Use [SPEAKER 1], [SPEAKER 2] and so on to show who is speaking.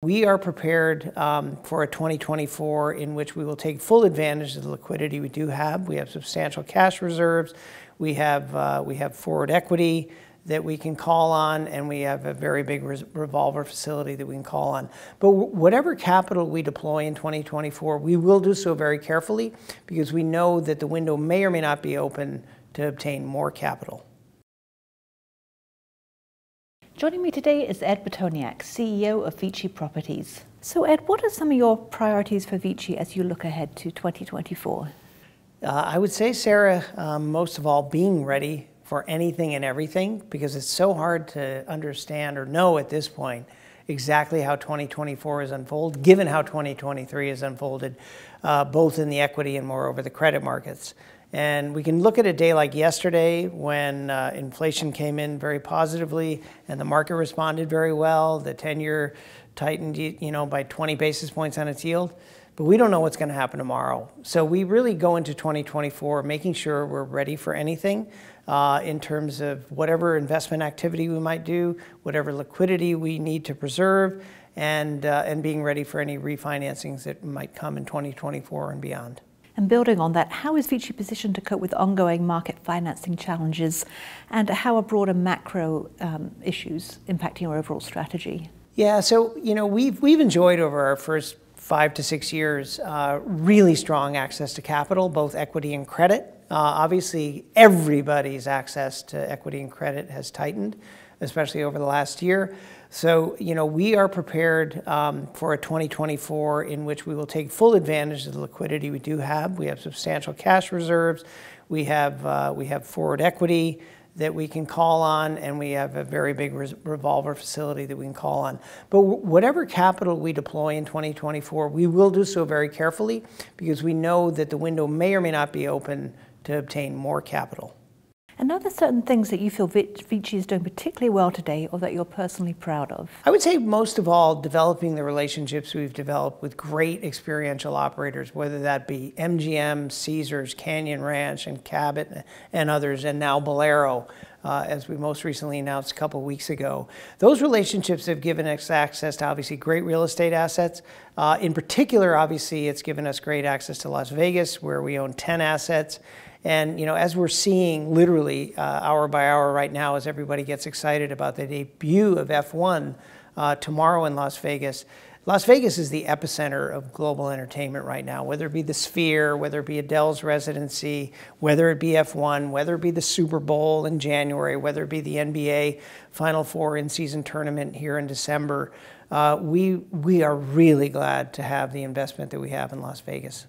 [SPEAKER 1] We are prepared um, for a 2024 in which we will take full advantage of the liquidity we do have. We have substantial cash reserves. We have, uh, we have forward equity that we can call on, and we have a very big revolver facility that we can call on. But whatever capital we deploy in 2024, we will do so very carefully because we know that the window may or may not be open to obtain more capital.
[SPEAKER 2] Joining me today is Ed Pitoniak, CEO of Vici Properties. So, Ed, what are some of your priorities for Vici as you look ahead to 2024? Uh,
[SPEAKER 1] I would say, Sarah, um, most of all, being ready for anything and everything because it's so hard to understand or know at this point exactly how 2024 is unfolded, given how 2023 is unfolded, uh, both in the equity and moreover the credit markets. And we can look at a day like yesterday when uh, inflation came in very positively and the market responded very well. The 10 year tightened you know, by 20 basis points on its yield. But we don't know what's going to happen tomorrow. So we really go into 2024 making sure we're ready for anything uh, in terms of whatever investment activity we might do, whatever liquidity we need to preserve, and, uh, and being ready for any refinancings that might come in 2024 and beyond.
[SPEAKER 2] And building on that, how is Vici positioned to cope with ongoing market financing challenges and how are broader macro um, issues impacting your overall strategy?
[SPEAKER 1] Yeah, so you know we've we've enjoyed over our first five to six years uh, really strong access to capital, both equity and credit. Uh, obviously, everybody's access to equity and credit has tightened, especially over the last year. So, you know, we are prepared um, for a 2024 in which we will take full advantage of the liquidity we do have. We have substantial cash reserves. We have, uh, we have forward equity that we can call on, and we have a very big revolver facility that we can call on. But whatever capital we deploy in 2024, we will do so very carefully because we know that the window may or may not be open to obtain more capital.
[SPEAKER 2] And are there certain things that you feel Vici is doing particularly well today or that you're personally proud of?
[SPEAKER 1] I would say most of all, developing the relationships we've developed with great experiential operators, whether that be MGM, Caesars, Canyon Ranch, and Cabot, and others, and now Bowlero. Uh, as we most recently announced a couple weeks ago. Those relationships have given us access to obviously great real estate assets. Uh, in particular, obviously, it's given us great access to Las Vegas, where we own 10 assets. And you know, as we're seeing literally uh, hour by hour right now, as everybody gets excited about the debut of F1 uh, tomorrow in Las Vegas, Las Vegas is the epicenter of global entertainment right now, whether it be the Sphere, whether it be Adele's residency, whether it be F1, whether it be the Super Bowl in January, whether it be the NBA Final Four in season tournament here in December. Uh, we, we are really glad to have the investment that we have in Las Vegas.